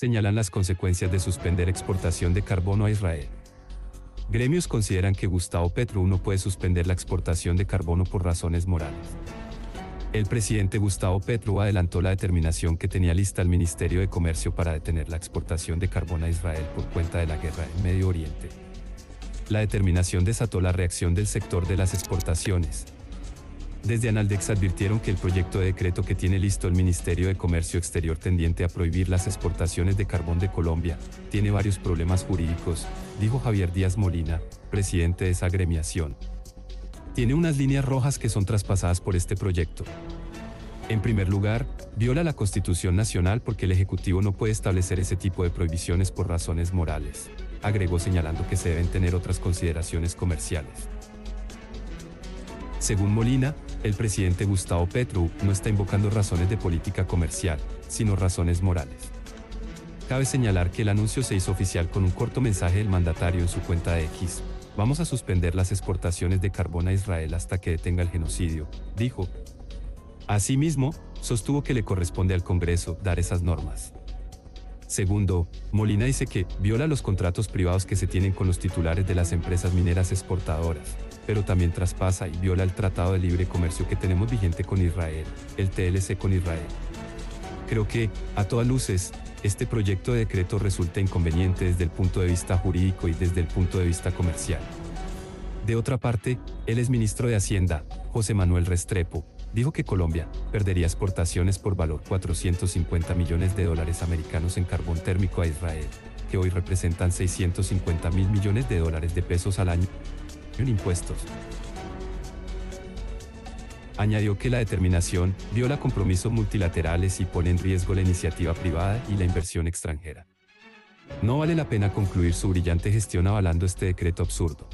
señalan las consecuencias de suspender exportación de carbono a Israel. Gremios consideran que Gustavo Petro no puede suspender la exportación de carbono por razones morales. El presidente Gustavo Petro adelantó la determinación que tenía lista el Ministerio de Comercio para detener la exportación de carbón a Israel por cuenta de la guerra en Medio Oriente. La determinación desató la reacción del sector de las exportaciones. Desde Analdex advirtieron que el proyecto de decreto que tiene listo el Ministerio de Comercio Exterior tendiente a prohibir las exportaciones de carbón de Colombia tiene varios problemas jurídicos, dijo Javier Díaz Molina, presidente de esa agremiación tiene unas líneas rojas que son traspasadas por este proyecto. En primer lugar, viola la Constitución Nacional porque el Ejecutivo no puede establecer ese tipo de prohibiciones por razones morales, agregó señalando que se deben tener otras consideraciones comerciales. Según Molina, el presidente Gustavo Petro no está invocando razones de política comercial, sino razones morales. Cabe señalar que el anuncio se hizo oficial con un corto mensaje del mandatario en su cuenta de X, Vamos a suspender las exportaciones de carbón a Israel hasta que detenga el genocidio, dijo. Asimismo, sostuvo que le corresponde al Congreso dar esas normas. Segundo, Molina dice que viola los contratos privados que se tienen con los titulares de las empresas mineras exportadoras, pero también traspasa y viola el Tratado de Libre Comercio que tenemos vigente con Israel, el TLC con Israel. Creo que, a todas luces, este proyecto de decreto resulta inconveniente desde el punto de vista jurídico y desde el punto de vista comercial. De otra parte, el exministro de Hacienda, José Manuel Restrepo, dijo que Colombia perdería exportaciones por valor 450 millones de dólares americanos en carbón térmico a Israel, que hoy representan 650 mil millones de dólares de pesos al año en impuestos. Añadió que la determinación viola compromisos multilaterales y pone en riesgo la iniciativa privada y la inversión extranjera. No vale la pena concluir su brillante gestión avalando este decreto absurdo.